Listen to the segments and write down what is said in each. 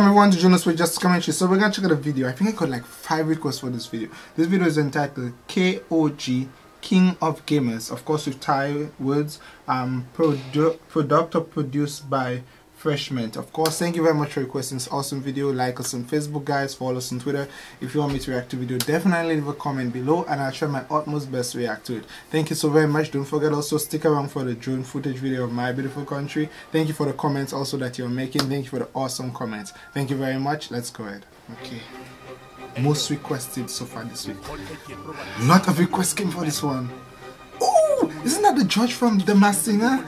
Welcome everyone to join us with Just Commentary. So we're gonna check out a video. I think I got like five requests for this video. This video is entitled KOG King of Gamers. Of course with Thai words. Um produ product or produced by Freshment. Of course, thank you very much for requesting this awesome video. Like us on Facebook, guys. Follow us on Twitter. If you want me to react to video, definitely leave a comment below and I'll try my utmost best to react to it. Thank you so very much. Don't forget also stick around for the drone footage video of my beautiful country. Thank you for the comments also that you're making. Thank you for the awesome comments. Thank you very much. Let's go ahead. Okay. Most requested so far this week. Lot of requests came for this one. Oh, isn't that the judge from The Masked Singer?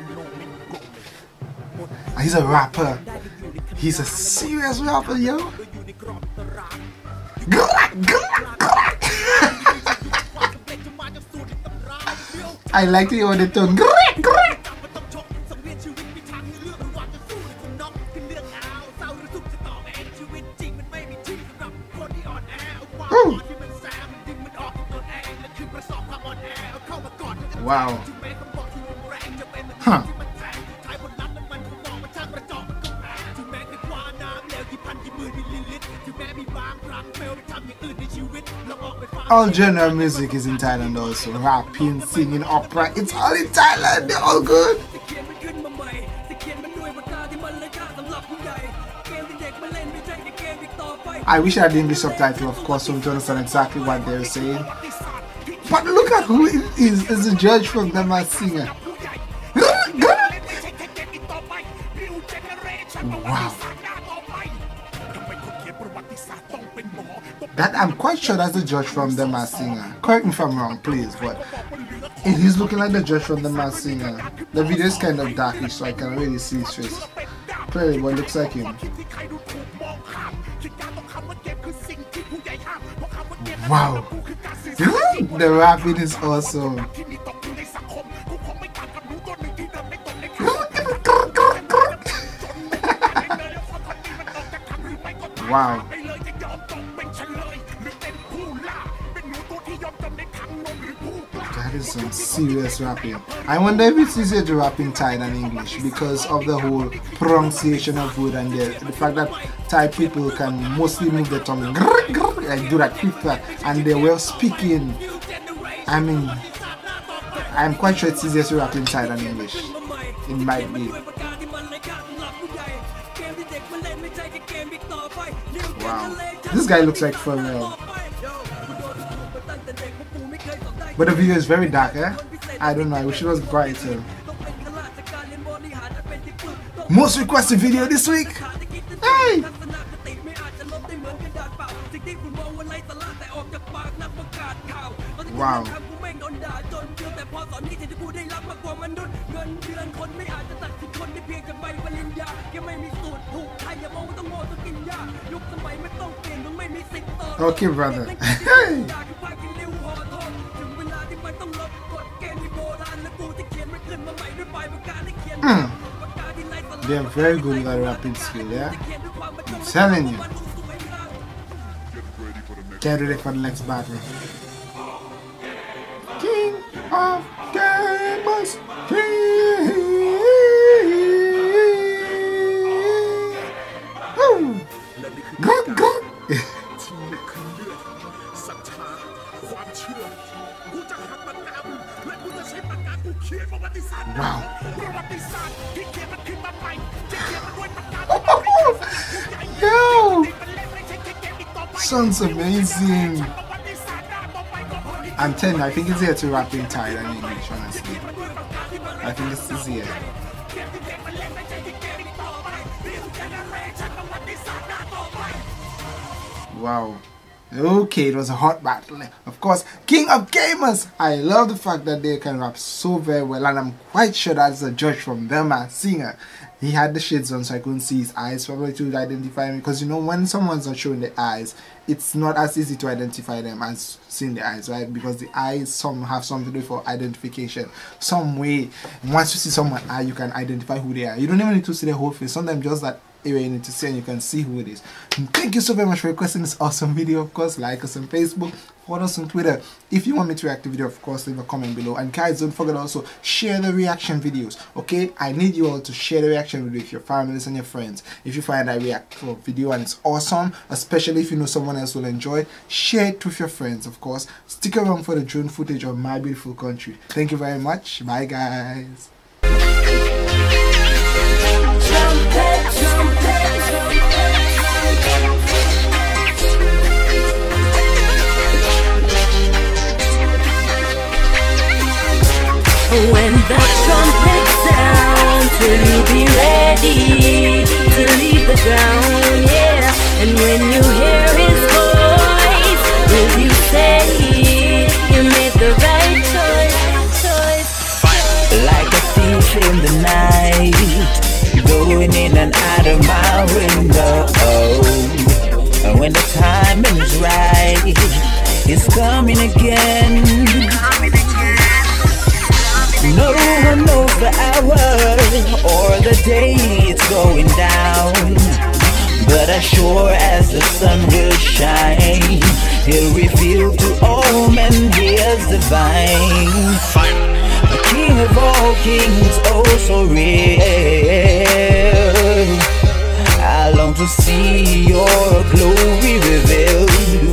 He's a rapper. He's a serious rapper, yo. I like the other tone. Wow. All genre music is in Thailand also. Rapping, singing, opera. It's all in Thailand. They're all good. I wish I had the English subtitle, of course, so we can understand exactly what they're saying. But look at who is, is. A judge from the Masked Singer. That I'm quite sure that's the judge from the Masked Singer. Correct me if I'm wrong, please, but he's looking like the judge from the Masked Singer. The video is kind of darkish, so I can't really see his face. Clearly, what looks like him. Wow. the rapping is awesome. wow. Is some serious rapping. I wonder if it's easier to rap in Thai than English because of the whole pronunciation of word and the, the fact that Thai people can mostly move their tongue and do that quick and they were speaking. I mean, I'm quite sure it's easier to rap in Thai than English. It might be. Wow. This guy looks like Pharrell. But the video is very dark, eh? I don't know, I wish it was brighter. Most requested video this week! Hey! Wow. Okay, brother. They are very good with that rapid skill, yeah? I'm telling you. Get ready for the next battle. King of Gamers! King! Good, good! Wow. Yo! Sounds amazing. I'm telling you, I think it's here to rap in Thai than honestly. I think this is here. Wow. Okay, it was a hot battle. Of course, King of Gamers! I love the fact that they can rap so very well and I'm quite sure that's a judge from them Masked Singer. He had the shades on so I couldn't see his eyes probably to identify him because you know when someone's not showing the eyes, it's not as easy to identify them as seeing the eyes, right? Because the eyes some have something to do for identification. Some way, once you see someone eye, you can identify who they are. You don't even need to see their whole face. Sometimes just that area you need to see and you can see who it is. Thank you so very much for requesting this awesome video. Of course, like us on Facebook, follow us on Twitter. If you want me to react to video, of course, leave a comment below. And guys, don't forget also share the reaction videos. Okay, I need you all to share the reaction video with your families and your friends. If you find I react to a video and it's awesome, especially if you know someone else will enjoy, share it with your friends. Of course, stick around for the drone footage of my beautiful country. Thank you very much. Bye, guys. When the trumpet sounds, will you be ready to leave the ground? Yeah. And when you hear his voice, will you say you made the right choice? choice? Like a thief in the night, going in and out of my window. And when the time is right, it's coming again. No one knows the hour or the day it's going down. But as sure as the sun will shine, he'll reveal to all men he is divine. The King of all kings, oh so real. I long to see your glory revealed.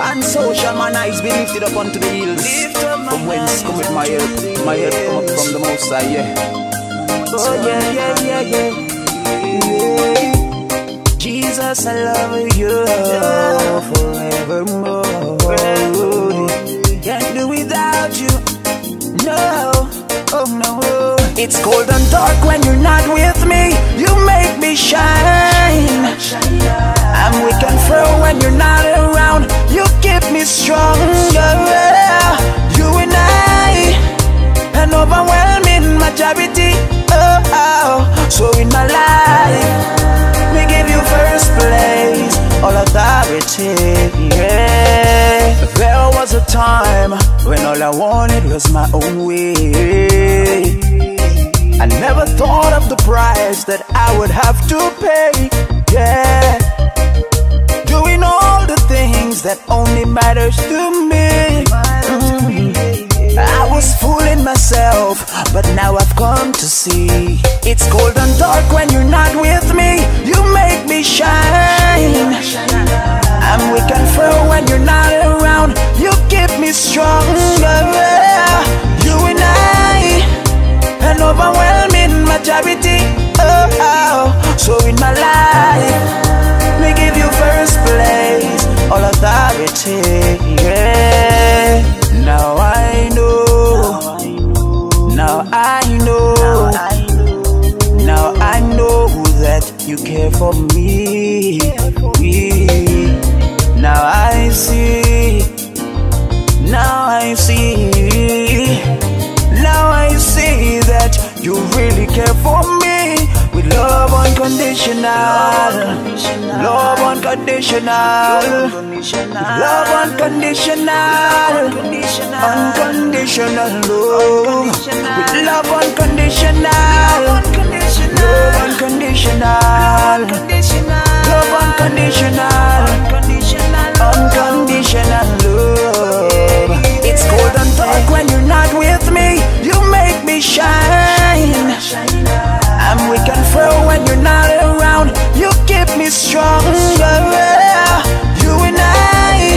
And so shall mine eyes be lifted up unto the hills. From whence cometh my help? My help come up from the Most High, yeah. Oh yeah, yeah, yeah, yeah. yeah. Jesus, I love you It's cold and dark when you're not with me. You make me shine. I'm weak and frail when you're not around. You keep me stronger. You and I, an overwhelming majority. Oh, oh. so in my life, we give you first place, all authority. Yeah. There was a time when all I wanted was my own way. That I would have to pay. Yeah. Doing all the things that only matters to me. Mm. I was fooling myself, but now I've come to see it's cold and dark when you're not with I see. Now I see that you really care for me with love unconditional. Love unconditional. Love unconditional. Unconditional love. With love unconditional. Love unconditional. Love. Unconditional shine. I'm weak and frail when you're not around. You keep me stronger You and I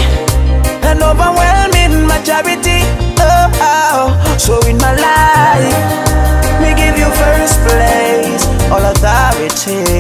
An overwhelming majority oh, oh. So in my life Me give you first place All authority.